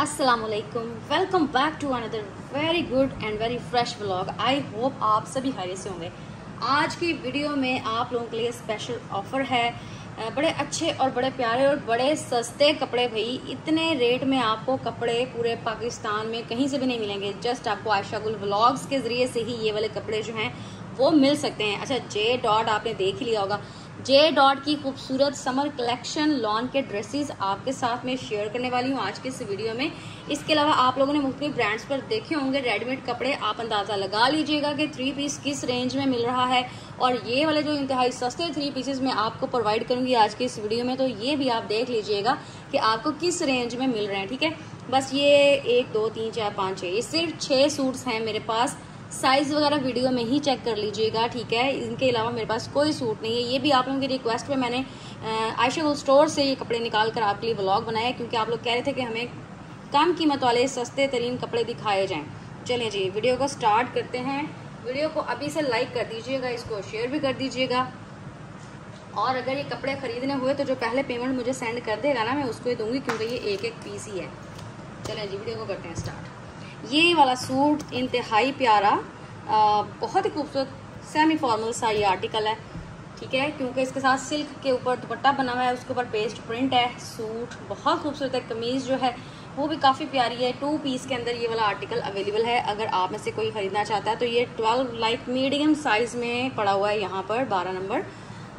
अस्सलाम वालेकुम back to another very good and very fresh vlog I hope आप सभी खैरियत से होंगे। आज की वीडियो में आप लोगों के लिए स्पेशल ऑफ़र है। बड़े अच्छे और बड़े प्यारे और बड़े सस्ते कपड़े भाई। इतने रेट में आपको कपड़े पूरे पाकिस्तान में कहीं से भी नहीं मिलेंगे। जस्ट आपको आयशा गुल व्लॉग्स के ज़रिए से ही ये वाले कपड़े जो हैं, वो मिल सकते हैं। अच्छा जे डॉट आपने देख लिया होगा। जे डॉट की खूबसूरत समर कलेक्शन लॉन के ड्रेसेस आपके साथ में शेयर करने वाली हूँ आज के इस वीडियो में। इसके अलावा आप लोगों ने मुख्तलिफ़ ब्रांड्स पर देखे होंगे। रेडीमेड कपड़े आप अंदाज़ा लगा लीजिएगा कि थ्री पीस किस रेंज में मिल रहा है। और ये वाले जो इंतहाई सस्ते थ्री पीसेज मैं आपको प्रोवाइड करूँगी आज के इस वीडियो में तो ये भी आप देख लीजिएगा कि आपको किस रेंज में मिल रहे हैं, ठीक है? बस ये एक, दो, तीन, चार, पाँच छः ये सिर्फ़ छः सूट्स हैं मेरे पास। साइज़ वगैरह वीडियो में ही चेक कर लीजिएगा, ठीक है? इनके अलावा मेरे पास कोई सूट नहीं है। ये भी आप लोगों की रिक्वेस्ट पे मैंने आयशा गोल स्टोर से ये कपड़े निकाल कर आपके लिए ब्लॉग बनाया क्योंकि आप लोग कह रहे थे कि हमें कम कीमत वाले सस्ते तरीन कपड़े दिखाए जाएँ। चलिए जी वीडियो को स्टार्ट करते हैं। वीडियो को अभी से लाइक कर दीजिएगा, इसको शेयर भी कर दीजिएगा। और अगर ये कपड़े खरीदने हुए तो जो पहले पेमेंट मुझे सेंड कर देगा ना, मैं उसको ही दूँगी, क्योंकि ये एक एक पीस ही है। चलें जी वीडियो को करते हैं स्टार्ट ये वाला सूट इंतहाई प्यारा आ, बहुत ही खूबसूरत सेमी फॉर्मल सा ये आर्टिकल है ठीक है? क्योंकि इसके साथ सिल्क के ऊपर दुपट्टा बना हुआ है उसके ऊपर पेस्ट प्रिंट है सूट बहुत खूबसूरत है कमीज़ जो है वो भी काफ़ी प्यारी है। टू पीस के अंदर ये वाला आर्टिकल अवेलेबल है अगर आप में से कोई ख़रीदना चाहता है तो ये ट्वेल्व लाइक मीडियम साइज़ में पड़ा हुआ है यहाँ पर बारह नंबर।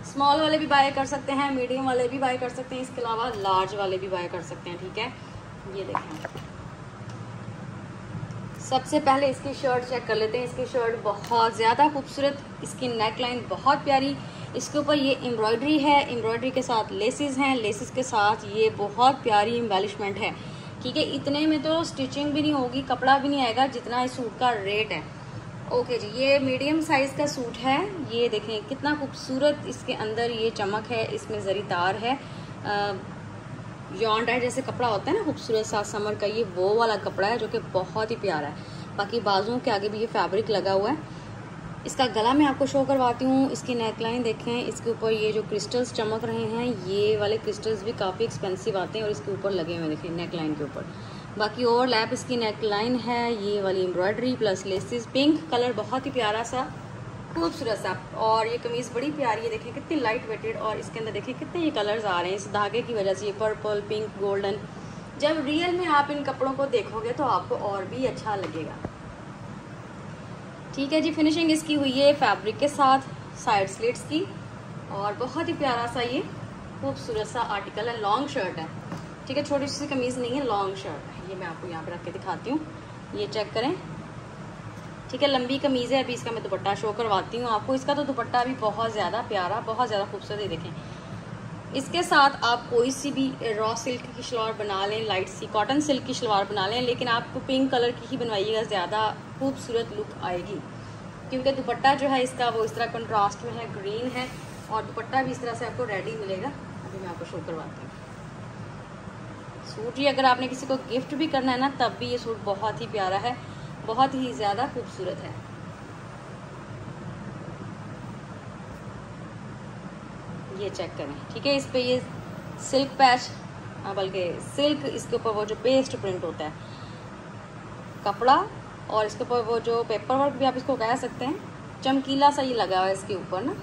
स्मॉल वाले भी बाय कर सकते हैं मीडियम वाले भी बाय कर सकते हैं इसके अलावा लार्ज वाले भी बाय कर सकते हैं ठीक है? ये देखें। सबसे पहले इसकी शर्ट चेक कर लेते हैं। इसकी शर्ट बहुत ज़्यादा खूबसूरत, इसकी नेक लाइन बहुत प्यारी। इसके ऊपर ये एम्ब्रॉयडरी है। एम्ब्रॉयडरी के साथ लेसेस हैं। लेसेस के साथ ये बहुत प्यारी एम्बेलिशमेंट है। ठीक है, इतने में तो स्टिचिंग भी नहीं होगी, कपड़ा भी नहीं आएगा जितना इस सूट का रेट है। ओके जी, ये मीडियम साइज़ का सूट है। ये देखें, कितना खूबसूरत इसके अंदर ये चमक है, इसमें जरी तार है। यॉन टाइट जैसे कपड़ा होता है ना, खूबसूरत सा समर का, ये वो वाला कपड़ा है जो कि बहुत ही प्यारा है। बाकी बाजुओं के आगे भी ये फैब्रिक लगा हुआ है। इसका गला मैं आपको शो करवाती हूँ, इसकी नेकलाइन देखें, इसके ऊपर ये जो क्रिस्टल्स चमक रहे हैं, ये वाले क्रिस्टल्स भी काफ़ी एक्सपेंसिव आते हैं और इसके ऊपर लगे हुए देखें नेकलाइन के ऊपर। बाकी ओवरलैप इसकी नेकलाइन है, ये वाली embroidery plus laces pink colour बहुत ही प्यारा सा। खूबसूरत सा। और ये कमीज़ बड़ी प्यारी है देखें कितनी लाइट वेटेड और इसके अंदर देखें कितने ये कलर्स आ रहे हैं। इस धागे की वजह से ये पर्पल पिंक गोल्डन जब रियल में आप इन कपड़ों को देखोगे तो आपको और भी अच्छा लगेगा। ठीक है जी फिनिशिंग इसकी हुई है फैब्रिक के साथ साइड स्लिट्स की। और बहुत ही प्यारा सा ये खूबसूरत सा आर्टिकल है लॉन्ग शर्ट है। ठीक है, छोटी सी कमीज़ नहीं है लॉन्ग शर्ट है। ये मैं आपको यहाँ पे रख के दिखाती हूँ। ये चेक करें। ठीक है, लंबी कमीज़ है, अभी इसका मैं दुपट्टा शो करवाती हूँ आपको। इसका तो दुपट्टा भी बहुत ज़्यादा प्यारा, बहुत ज़्यादा खूबसूरत है देखें। इसके साथ आप कोई सी भी रॉ सिल्क की शलवार बना लें लाइट सी कॉटन सिल्क की शलवार बना लें, लेकिन आपको पिंक कलर की ही बनवाइएगा, ज़्यादा खूबसूरत लुक आएगी। क्योंकि दुपट्टा जो है इसका वो इस तरह कंट्रास्ट में है ग्रीन है, और दुपट्टा भी इस तरह से आपको रेडी मिलेगा। अभी मैं आपको शो करवाती हूँ। सूट ये अगर आपने किसी को गिफ्ट भी करना है ना, तब भी ये सूट बहुत ही प्यारा है। बहुत ही ज़्यादा खूबसूरत है। ये चेक करें, ठीक है? इस पे ये सिल्क पैच बल्कि सिल्क इसके ऊपर वो जो पेस्ट प्रिंट होता है, कपड़ा, और इसके ऊपर वो जो पेपर वर्क भी आप इसको कह सकते हैं, चमकीला सा ये लगा हुआ है इसके ऊपर ना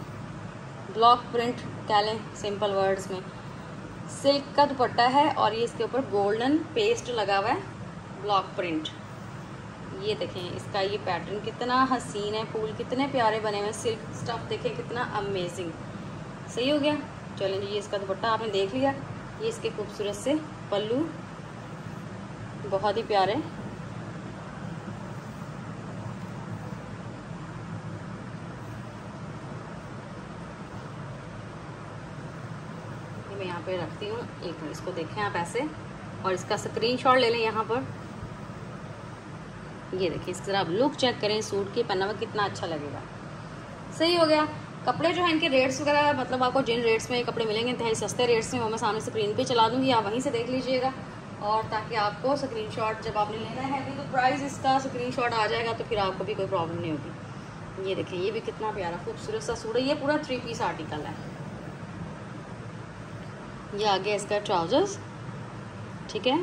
ब्लॉक प्रिंट कह लें सिंपल वर्ड्स में। सिल्क का दुपट्टा है, और ये इसके ऊपर गोल्डन पेस्ट लगा हुआ है ब्लॉक प्रिंट ये देखें, इसका ये पैटर्न कितना हसीन है, फूल कितने प्यारे बने हुए सिल्क स्टफ़ देखें, कितना अमेजिंग सही हो गया? चलें जी ये इसका दुपट्टा आपने देख लिया। ये इसके खूबसूरत से पल्लू बहुत ही प्यारे मैं यहाँ पे रखती हूँ। एक मिनट, इसको देखें आप ऐसे। और इसका स्क्रीनशॉट ले लें यहाँ पर। ये देखिए, इसकी तरह आप लुक चेक करें सूट के पहना हुआ कितना अच्छा लगेगा। सही हो गया। कपड़े जो है, इनके रेट्स वगैरह मतलब आपको जिन रेट्स में कपड़े मिलेंगे इंतहाई सस्ते रेट्स में, वो मैं सामने स्क्रीन पे चला दूँगी, आप वहीं से देख लीजिएगा। और ताकि आपको स्क्रीनशॉट जब आपने लेना है तो प्राइस इसका स्क्रीनशॉट आ जाएगा तो फिर आपको भी कोई प्रॉब्लम नहीं होगी। ये देखिए, ये भी कितना प्यारा, खूबसूरत सा सूट है। ये पूरा थ्री पीस आर्टिकल है। ये आ गया इसका ट्राउजर्स ठीक है?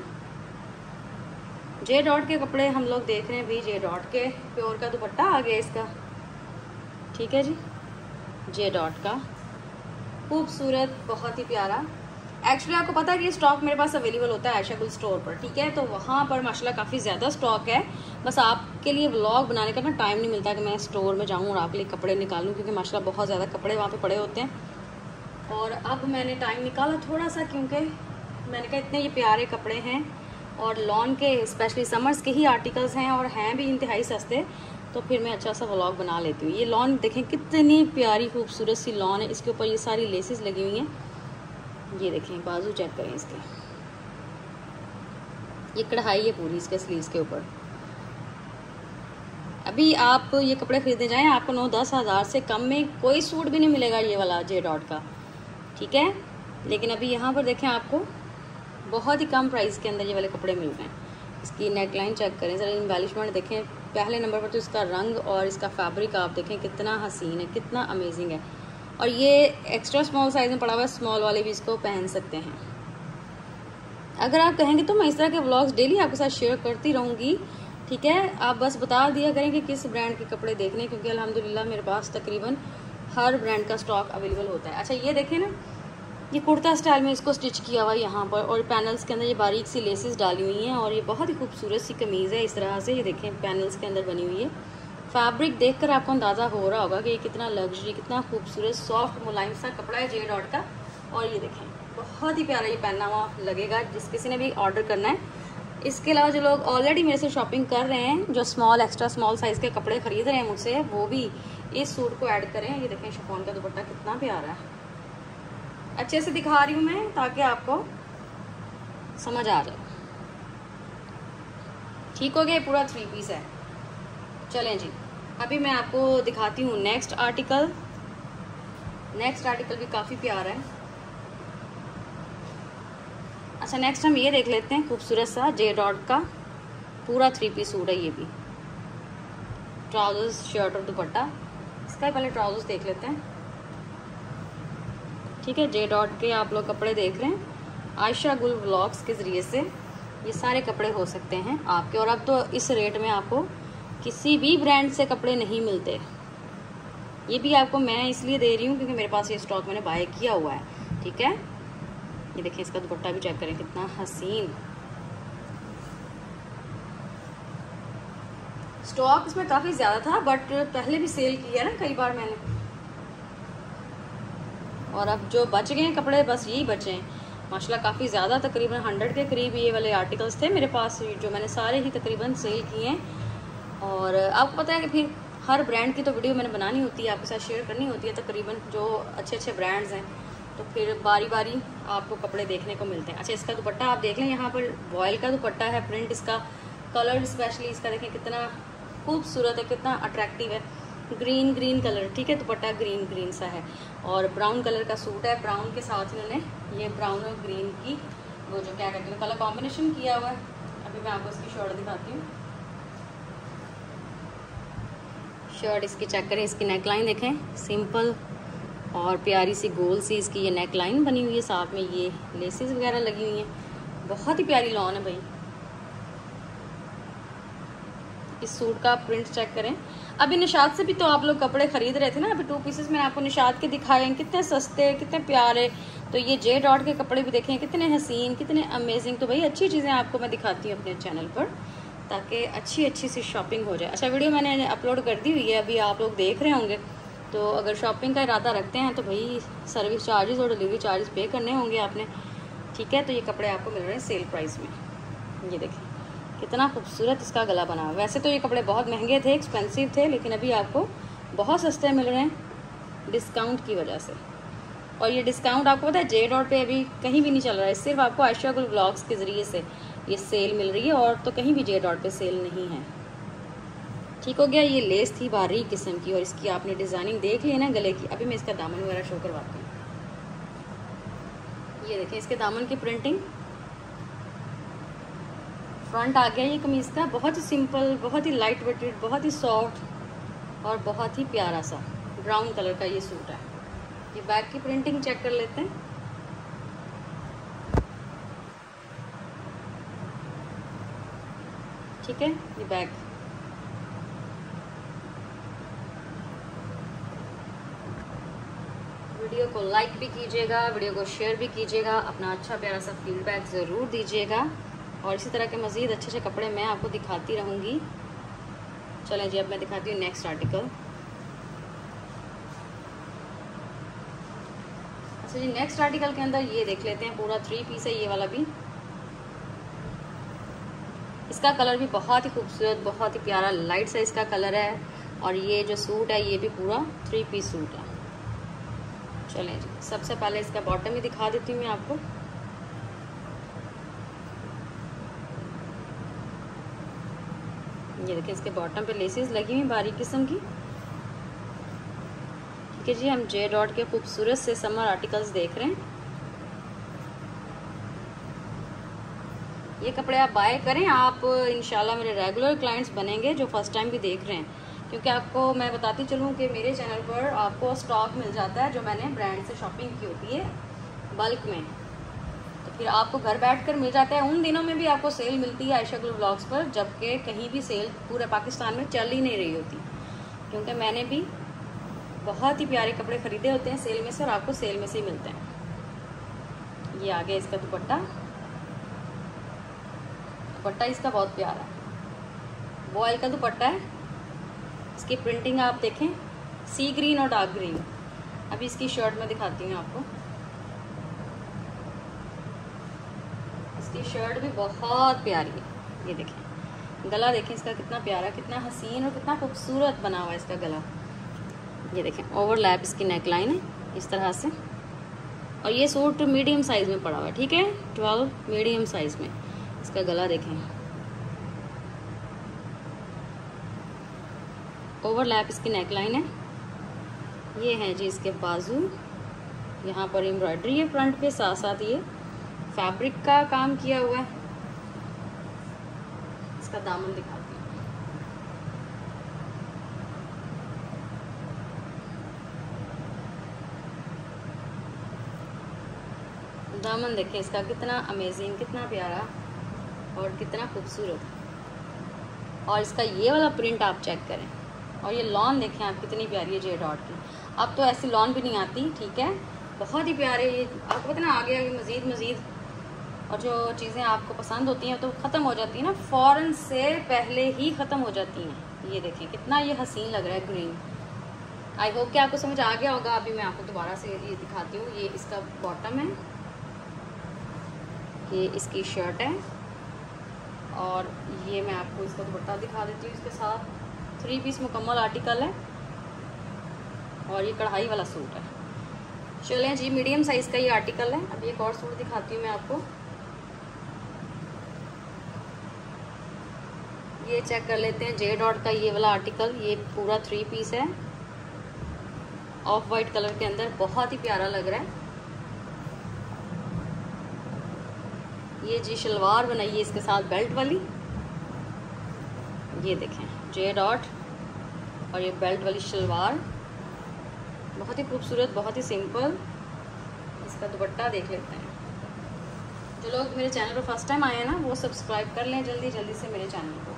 जे डॉट के कपड़े हम लोग देख रहे हैं भाई जे डॉट के। प्योर का दुपट्टा आ गया इसका। ठीक है जी? जे डॉट का। खूबसूरत, बहुत ही प्यारा। एक्चुअली आपको पता है कि स्टॉक मेरे पास अवेलेबल होता है आयशा गुल स्टोर पर, ठीक है? तो वहाँ पर माशाल्लाह काफ़ी ज़्यादा स्टॉक है। बस आपके लिए व्लॉग बनाने का ना टाइम नहीं मिलता कि मैं स्टोर में जाऊँ और आपके लिए कपड़े निकालूँ, क्योंकि माशाल्लाह बहुत ज़्यादा कपड़े वहाँ पे पड़े होते हैं। और अब मैंने टाइम निकाला थोड़ा सा, क्योंकि मैंने कहा इतने ये प्यारे कपड़े हैं। और लॉन के स्पेशली समर्स के ही आर्टिकल्स हैं और हैं भी इंतहाई सस्ते तो फिर मैं अच्छा सा व्लॉग बना लेती हूँ। ये लॉन देखें, कितनी प्यारी खूबसूरत सी लॉन है। इसके ऊपर ये सारी लेसेस लगी हुई हैं। ये देखें, बाजू चेक करें इसके। ये कढ़ाई है पूरी इसके स्लीव के ऊपर। अभी आप ये कपड़े खरीदने जाएँ, आपको नौ दस हज़ार से कम में कोई सूट भी नहीं मिलेगा ये वाला जे डॉट का। ठीक है? लेकिन अभी यहाँ पर देखें आपको बहुत ही कम प्राइस के अंदर ये वाले कपड़े मिल रहे हैं। इसकी नेकलाइन चेक करें, ज़रा इम्बेलिशमेंट देखें। पहले नंबर पर तो इसका रंग और इसका फैब्रिक आप देखें, कितना हसीन है, कितना अमेजिंग है। और ये एक्स्ट्रा स्मॉल साइज़ में पड़ा हुआ है स्मॉल वाले भी इसको पहन सकते हैं। अगर आप कहेंगे तो मैं इस तरह के ब्लॉग्स डेली आपके साथ शेयर करती रहूँगी, ठीक है? आप बस बता दिया करें कि किस ब्रांड के कपड़े देखने क्योंकि अल्हम्दुलिल्लाह मेरे पास तकरीबन हर ब्रांड का स्टॉक अवेलेबल होता है। अच्छा ये देखें ना ये कुर्ता स्टाइल में इसको स्टिच किया हुआ है यहाँ पर और पैनल्स के अंदर ये बारीक सी लेसेस डाली हुई हैं और ये बहुत ही खूबसूरत सी कमीज़ है इस तरह से। ये देखें, पैनल्स के अंदर बनी हुई है। फैब्रिक देखकर आपको अंदाज़ा हो रहा होगा कि ये कितना लग्जरी, कितना खूबसूरत, सॉफ्ट मुलायम सा कपड़ा है जे डॉट का। और ये देखें, बहुत ही प्यारा ये पहना हुआ लगेगा, जिस किसी ने भी ऑर्डर करना है। इसके अलावा जो लोग ऑलरेडी मेरे से शॉपिंग कर रहे हैं, जो स्मॉल एक्स्ट्रा स्मॉल साइज़ के कपड़े खरीद रहे हैं मुझसे, वो भी इस सूट को ऐड करें। ये देखें शिफोन का दुपट्टा कितना प्यारा है। अच्छे से दिखा रही हूँ मैं ताकि आपको समझ आ जाए। ठीक हो गया पूरा थ्री पीस है। चलें जी, अभी मैं आपको दिखाती हूँ नेक्स्ट आर्टिकल नेक्स्ट आर्टिकल भी काफ़ी प्यारा है। अच्छा नेक्स्ट हम ये देख लेते हैं खूबसूरत सा जे डॉट का। पूरा थ्री पीस सूट है ये भी। ट्राउजर्स शर्ट और दुपट्टा। इसका पहले ट्राउजर्स देख लेते हैं। ठीक है जे डॉट के आप लोग कपड़े देख रहे हैं। आयशा गुल ब्लॉग्स के ज़रिए से ये सारे कपड़े हो सकते हैं आपके। और अब तो इस रेट में आपको किसी भी ब्रांड से कपड़े नहीं मिलते। ये भी आपको मैं इसलिए दे रही हूँ क्योंकि मेरे पास ये स्टॉक मैंने बाय किया हुआ है। ठीक है? ये देखिए, इसका दुपट्टा भी चेक करें, कितना हसीन। स्टॉक इसमें काफ़ी ज़्यादा था बट पहले भी सेल किया ना, कई बार मैंने। और अब जो बच गए हैं कपड़े, बस यही बचे हैं। माशाल्लाह, काफ़ी ज़्यादा तकरीबन हंड्रेड के करीब ये वाले आर्टिकल्स थे मेरे पास, जो मैंने सारे ही तकरीबन सेल किए हैं। और आपको पता है कि फिर हर ब्रांड की तो वीडियो मैंने बनानी होती है, आपके साथ शेयर करनी होती है, तकरीबन जो अच्छे अच्छे ब्रांड्स हैं तो फिर बारी बारी आपको कपड़े देखने को मिलते हैं। अच्छा इसका दुपट्टा आप देख लें, यहाँ पर बॉयल का दुपट्टा है प्रिंट इसका कलर स्पेशली इसका देखें, कितना खूबसूरत है, कितना अट्रैक्टिव है। ग्रीन ग्रीन कलर, ठीक है, दुपट्टा ग्रीन ग्रीन सा है। और ब्राउन कलर का सूट है, ब्राउन के साथ इन्होंने ये ब्राउन और ग्रीन की वो जो क्या कहते हैं कलर कॉम्बिनेशन किया हुआ है। अभी मैं आपको इसकी शर्ट दिखाती हूँ। शर्ट इसकी चेक करें, इसकी नेक लाइन देखें। सिंपल और प्यारी सी गोल सी इसकी ये नेक लाइन बनी हुई है, साथ में ये लेसेस वगैरह लगी हुई हैं। बहुत ही प्यारी लॉन है भाई। इस सूट का प्रिंट चेक करें। अभी निशाद से भी तो आप लोग कपड़े खरीद रहे थे ना, अभी टू पीसेस मैंने आपको निशाद के दिखाए हैं, कितने सस्ते, कितने प्यारे। तो ये जे डॉट के कपड़े भी देखें, कितने हसीन, कितने अमेजिंग तो भाई अच्छी चीज़ें आपको मैं दिखाती हूँ अपने चैनल पर, ताकि अच्छी अच्छी सी शॉपिंग हो जाए। अच्छा वीडियो मैंने अपलोड कर दी हुई है, अभी आप लोग देख रहे होंगे। तो अगर शॉपिंग का इरादा रखते हैं तो भाई सर्विस चार्जेस और डिलीवरी चार्जेस पे करने होंगे आपने। ठीक है तो ये कपड़े आपको मिल रहे हैं सेल प्राइस में। ये देखें। कितना खूबसूरत इसका गला बना। वैसे तो ये कपड़े बहुत महँगे थे एक्सपेंसिव थे, लेकिन अभी आपको बहुत सस्ते मिल रहे हैं डिस्काउंट की वजह से। और ये डिस्काउंट आपको पता है जे डॉट पे अभी कहीं भी नहीं चल रहा है। सिर्फ़ आपको आयशा गुल ब्लॉग्स के ज़रिए से ये सेल मिल रही है, और तो कहीं भी जे डॉट पे सेल नहीं है। ठीक हो गया, ये लेस थी बारीक किस्म की, और इसकी आपने डिज़ाइनिंग देख ली ना गले की। अभी मैं इसका दामन वगैरह शो करवाती हूँ। ये देखें, इसके दामन की प्रिंटिंग फ्रंट आ गया ये कमीज़ का। बहुत ही सिंपल बहुत ही लाइट वेटेड बहुत ही सॉफ्ट और बहुत ही प्यारा सा ब्राउन कलर का ये सूट है। ये बैक की प्रिंटिंग चेक कर लेते हैं। ठीक है, ये बैक वीडियो को लाइक भी कीजिएगा, वीडियो को शेयर भी कीजिएगा, अपना अच्छा प्यारा सा फीडबैक ज़रूर दीजिएगा। और इसी तरह के मज़ीद अच्छे अच्छे कपड़े मैं आपको दिखाती रहूँगी। चलें जी, अब मैं दिखाती हूँ नेक्स्ट आर्टिकल अच्छा जी नेक्स्ट आर्टिकल के अंदर ये देख लेते हैं, पूरा थ्री पीस है ये वाला भी। इसका कलर भी बहुत ही खूबसूरत, बहुत ही प्यारा लाइट सा इसका कलर है। और ये जो सूट है, ये भी पूरा थ्री पीस सूट है। चलें जी, सबसे पहले इसका बॉटम ही दिखा देती हूँ मैं आपको। ये देखिए, इसके बॉटम पे लेसेस लगी हुई बारीक किस्म की। ठीक है जी, हम जे डॉट के खूबसूरत से समर आर्टिकल्स देख रहे हैं। ये कपड़े आप बाय करें, आप, इंशाल्लाह मेरे रेगुलर क्लाइंट्स बनेंगे जो फ़र्स्ट टाइम भी देख रहे हैं। क्योंकि आपको, मैं बताती चलूँ कि मेरे चैनल पर आपको स्टॉक मिल जाता है, जो मैंने ब्रांड से शॉपिंग की होती है बल्क में। फिर आपको घर बैठ कर मिल जाता है। उन दिनों में भी आपको सेल मिलती है आयशा गुल ब्लॉग्स पर, जबकि कहीं भी सेल पूरे पाकिस्तान में चल ही नहीं रही होती। क्योंकि मैंने भी बहुत ही प्यारे कपड़े ख़रीदे होते हैं सेल में से और आपको सेल में से ही मिलते हैं। ये आ गया इसका दुपट्टा। दुपट्टा इसका बहुत प्यारा है। बॉयल का दुपट्टा है। इसकी प्रिंटिंग आप देखें सी ग्रीन और डार्क ग्रीन अभी इसकी शर्ट में दिखाती हूँ आपको। इसकी शर्ट भी बहुत प्यारी है। ये देखें। गला देखें इसका कितना प्यारा, कितना हसीन और कितना खूबसूरत बना हुआ है इसका गला। ये देखें ओवरलैप इसकी नेक लाइन है, इस तरह से। और ये सूट मीडियम साइज़ में पड़ा हुआ है, ठीक है? ट्वेल्व मीडियम साइज़ में। इसका गला देखें। ओवरलैप इसकी नेक लाइन है। ये है जी इसके बाजू। यहाँ पर एम्ब्रॉयडरी है फ्रंट पे साथ साथ ये। फैब्रिक का काम किया हुआ है। इसका दामन दिखाती हूँ। दामन देखें, इसका कितना अमेजिंग कितना प्यारा और कितना खूबसूरत। और इसका ये वाला प्रिंट आप चेक करें। और ये लॉन देखें आप, कितनी प्यारी है जे डॉट की। अब तो ऐसी लॉन भी नहीं आती, ठीक है? बहुत ही प्यारे, ये आपको पता ना, आगे आगे मज़ीद मज़ीद और जो चीज़ें आपको पसंद होती हैं तो ख़त्म हो जाती हैं ना। फ़ौरन से पहले ही ख़त्म हो जाती हैं। ये देखें कितना ये हसीन लग रहा है ग्रीन आई होप कि आपको समझ आ गया होगा। अभी मैं आपको दोबारा से ये दिखाती हूँ। ये इसका बॉटम है। ये इसकी शर्ट है। और ये मैं आपको इसका दुपट्टा दिखा देती हूँ इसके साथ। थ्री पीस मुकम्मल आर्टिकल है। और ये कढ़ाई वाला सूट है। चलें जी मीडियम साइज़ का ये आर्टिकल है। अभी एक और सूट दिखाती हूँ मैं आपको। ये चेक कर लेते हैं. जे डॉट का ये वाला आर्टिकल ये पूरा थ्री पीस है. ऑफ़ वाइट कलर के अंदर बहुत ही प्यारा लग रहा है. ये जी शलवार बनाइए इसके साथ बेल्ट वाली. ये देखें जे डॉट और ये बेल्ट वाली शलवार. बहुत ही खूबसूरत, बहुत ही सिंपल इसका दुपट्टा देख लेते हैं. जो लोग मेरे चैनल पर फ़र्स्ट टाइम आए हैं ना, वो सब्सक्राइब कर लें जल्दी जल्दी से मेरे चैनल को.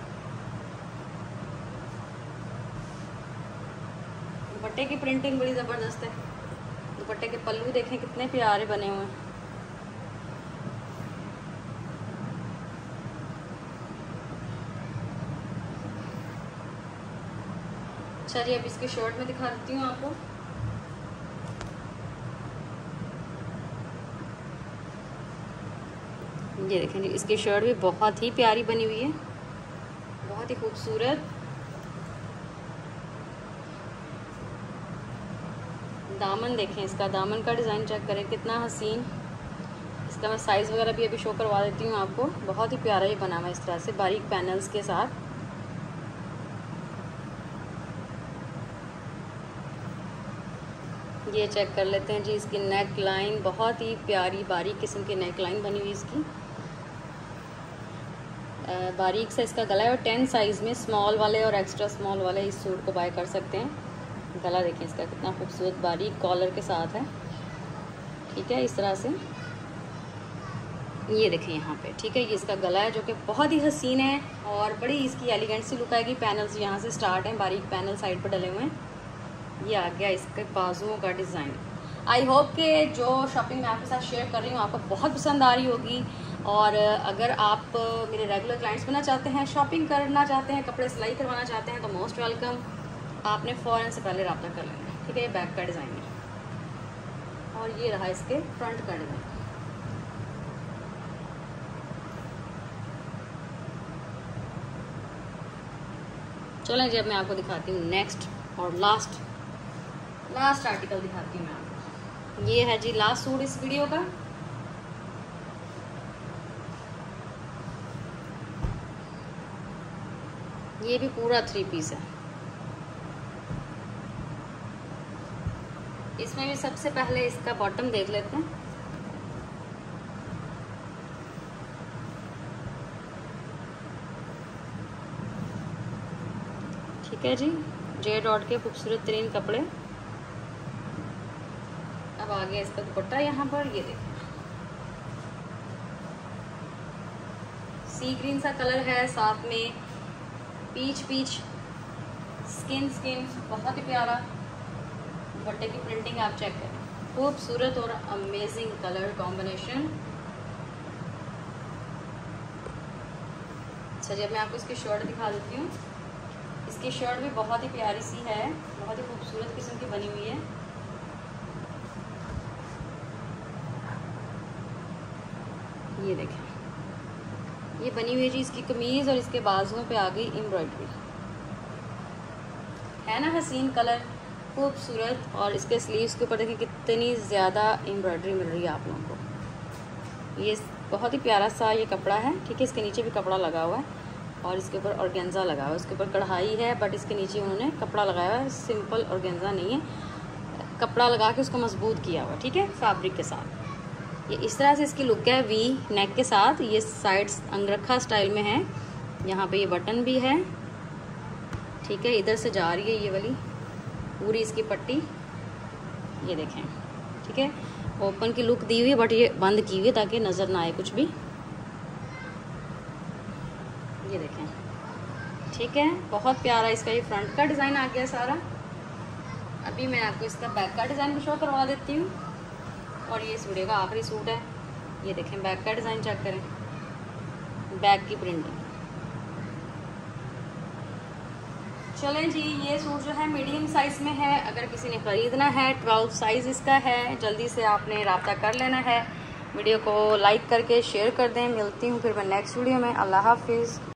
दुपट्टे की प्रिंटिंग बड़ी ज़बरदस्त है। दुपट्टे के पल्लू देखें, कितने प्यारे बने हुए हैं। चलिए, अब इसकी शर्ट में दिखा देती हूँ आपको। ये देखें, इसकी शर्ट भी बहुत ही प्यारी बनी हुई है। बहुत ही खूबसूरत। दामन देखें, इसका दामन का डिज़ाइन चेक करें, कितना हसीन। इसका मैं साइज़ वगैरह भी अभी शो करवा देती हूँ आपको। बहुत ही प्यारा ये बना हुआ इस तरह से, बारीक पैनल्स के साथ। ये चेक कर लेते हैं जी, इसकी नेक लाइन बहुत ही प्यारी, बारीक किस्म की नेक लाइन बनी हुई इसकी। बारीक से इसका गला है और टेन साइज़ में स्मॉल वाले और एक्स्ट्रा स्मॉल वाले इस सूट को बाय कर सकते हैं। गला देखें इसका कितना खूबसूरत बारीक कॉलर के साथ है। ठीक है, इस तरह से। ये देखें यहाँ पे, ठीक है, ये इसका गला है जो कि बहुत ही हसीन है और बड़ी इसकी एलिगेंट सी लुक आएगी। पैनल्स यहाँ से स्टार्ट हैं, बारीक पैनल साइड पर डले हुए हैं। ये आ गया इसके बाजुओं का डिज़ाइन आई होप कि जो शॉपिंग मैं आपके साथ शेयर कर रही हूँ, आपको बहुत पसंद आ रही होगी। और अगर आप मेरे रेगुलर क्लाइंट्स बनना चाहते हैं शॉपिंग करना चाहते हैं, कपड़े सिलाई करवाना चाहते हैं तो मोस्ट वेलकम आपने फ़ौरन से पहले रबता कर लेना है, ठीक है? ये बैक का डिज़ाइन है। और ये रहा इसके फ्रंट का डिज़ाइन चलें जी, अब मैं आपको दिखाती हूँ नेक्स्ट और लास्ट लास्ट आर्टिकल दिखाती हूँ मैं आपको। ये है जी लास्ट सूट इस वीडियो का। ये भी पूरा थ्री पीस है। इसमें भी सबसे पहले इसका बॉटम देख लेते हैं। ठीक है जी जे डॉट के खूबसूरत तरीन कपड़े। अब आ गया इसका दुपट्टा यहाँ पर, ये देखिए सी ग्रीन सा कलर है, साथ में पीच पीच स्किन स्किन बहुत ही प्यारा। दुपट्टे की प्रिंटिंग आप चेक करें। खूबसूरत और अमेजिंग कलर कॉम्बिनेशन अच्छा जब मैं आपको इसकी शर्ट दिखा देती हूँ। इसकी शर्ट भी बहुत ही प्यारी सी है, बहुत ही खूबसूरत किस्म की बनी हुई है। ये देखें। ये बनी हुई जी, इसकी कमीज़ और इसके बाजुओं पे आ गई एम्ब्रॉयडरी है ना हसीन कलर खूबसूरत और इसके स्लीव्स के ऊपर देखिए कितनी ज़्यादा एम्ब्रॉयडरी मिल रही है आप लोगों को। ये बहुत ही प्यारा सा ये कपड़ा है, ठीक है? इसके नीचे भी कपड़ा लगा हुआ है और इसके ऊपर ऑर्गेन्जा लगा हुआ है। उसके ऊपर कढ़ाई है बट इसके नीचे उन्होंने कपड़ा लगाया हुआ है। सिंपल ऑर्गेन्जा नहीं है। कपड़ा लगा के उसको मज़बूत किया हुआ ठीक है? फैब्रिक के साथ। ये इस तरह से इसकी लुक है वी नेक के साथ। ये साइड्स अंगरखा स्टाइल में है। यहाँ पे ये बटन भी है, ठीक है? इधर से जा रही है ये वाली। पूरी इसकी पट्टी, ये देखें, ठीक है? ओपन की लुक दी हुई बट ये बंद की हुई ताकि नज़र ना आए कुछ भी। ये देखें, ठीक है? बहुत प्यारा इसका ये फ्रंट का डिज़ाइन आ गया सारा। अभी मैं आपको इसका बैक का डिज़ाइन भी शो करवा देती हूँ। और ये इस वीडियो का आखिरी सूट है। ये देखें बैक का डिज़ाइन चेक करें। बैक की प्रिंटिंग चलें जी, ये सूट जो है मीडियम साइज़ में है। अगर किसी ने ख़रीदना है ट्वेल्व साइज़ इसका है। जल्दी से आपने रबता कर लेना है। वीडियो को लाइक करके शेयर कर दें। मिलती हूँ फिर मैं नेक्स्ट वीडियो में। अल्लाह हाफिज़।